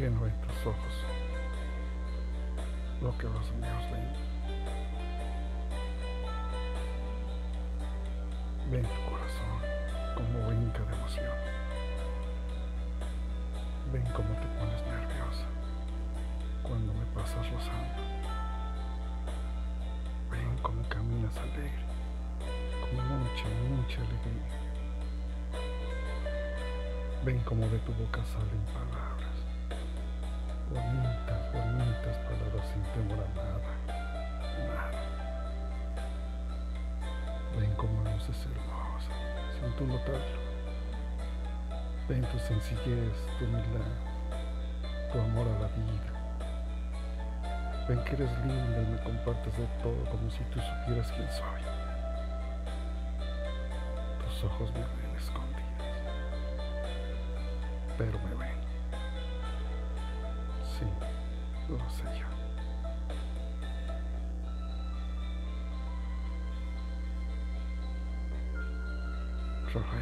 que no en tus ojos lo que los míos ven. Ven tu corazón como brinca de emoción. Ven cómo te pones nerviosa cuando me pasas rozando. Ven cómo caminas alegre, con mucha, mucha alegría. Ven cómo de tu boca salen palabras, sin tu notarlo. Ven tu sencillez, tu humildad, tu amor a la vida. Ven que eres linda y me compartes de todo como si tú supieras quién soy. Tus ojos me ven escondidos pero me ven. Sí, lo sé yo. 说嗨